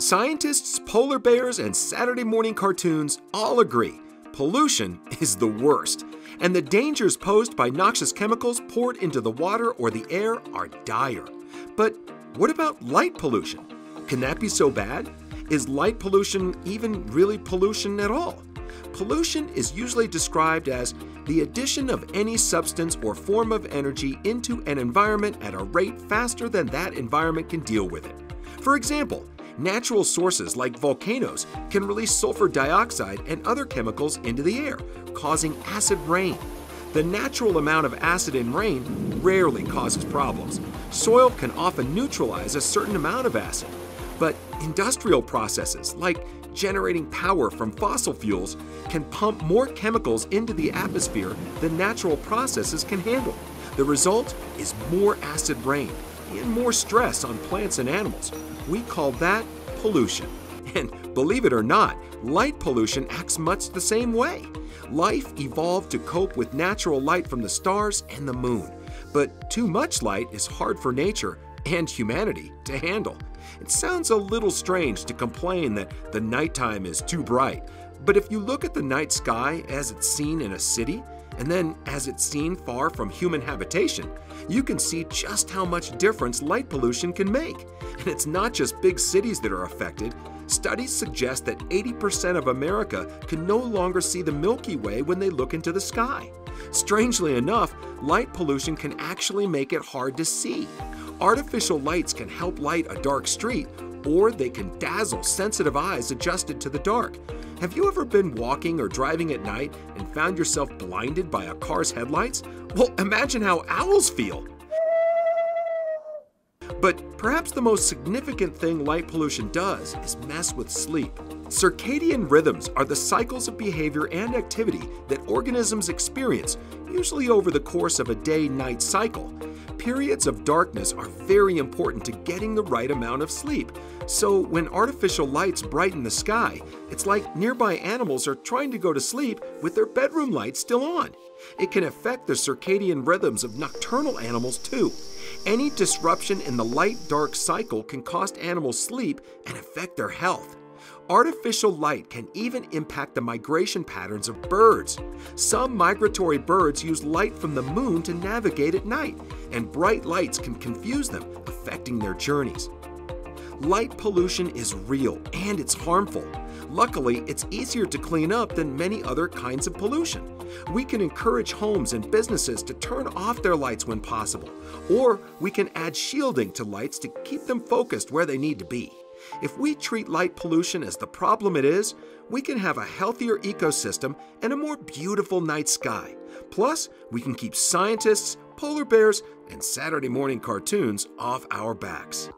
Scientists, polar bears, and Saturday morning cartoons all agree pollution is the worst, and the dangers posed by noxious chemicals poured into the water or the air are dire. But what about light pollution? Can that be so bad? Is light pollution even really pollution at all? Pollution is usually described as the addition of any substance or form of energy into an environment at a rate faster than that environment can deal with it. For example, Natural sources like volcanoes can release sulfur dioxide and other chemicals into the air, causing acid rain. The natural amount of acid in rain rarely causes problems. Soil can often neutralize a certain amount of acid. But industrial processes, like generating power from fossil fuels, can pump more chemicals into the atmosphere than natural processes can handle. The result is more acid rain more stress on plants and animals. We call that pollution. And believe it or not, light pollution acts much the same way. Life evolved to cope with natural light from the stars and the moon. But too much light is hard for nature and humanity to handle. It sounds a little strange to complain that the nighttime is too bright, but if you look at the night sky as it's seen in a city, and then as it's seen far from human habitation, you can see just how much difference light pollution can make. And it's not just big cities that are affected. Studies suggest that 80% of America can no longer see the Milky Way when they look into the sky. Strangely enough, light pollution can actually make it hard to see. Artificial lights can help light a dark street, or they can dazzle sensitive eyes adjusted to the dark. Have you ever been walking or driving at night and found yourself blinded by a car's headlights? Well, imagine how owls feel. But perhaps the most significant thing light pollution does is mess with sleep. Circadian rhythms are the cycles of behavior and activity that organisms experience, usually over the course of a day night cycle. Periods of darkness are very important to getting the right amount of sleep. So, when artificial lights brighten the sky, it's like nearby animals are trying to go to sleep with their bedroom lights still on. It can affect the circadian rhythms of nocturnal animals too. Any disruption in the light dark cycle can cost animals sleep and affect their health. Artificial light can even impact the migration patterns of birds. Some migratory birds use light from the moon to navigate at night, and bright lights can confuse them, affecting their journeys. Light pollution is real and it's harmful. Luckily, it's easier to clean up than many other kinds of pollution. We can encourage homes and businesses to turn off their lights when possible, or we can add shielding to lights to keep them focused where they need to be. If we treat light pollution as the problem it is, we can have a healthier ecosystem and a more beautiful night sky. Plus, we can keep scientists, polar bears, and Saturday morning cartoons off our backs.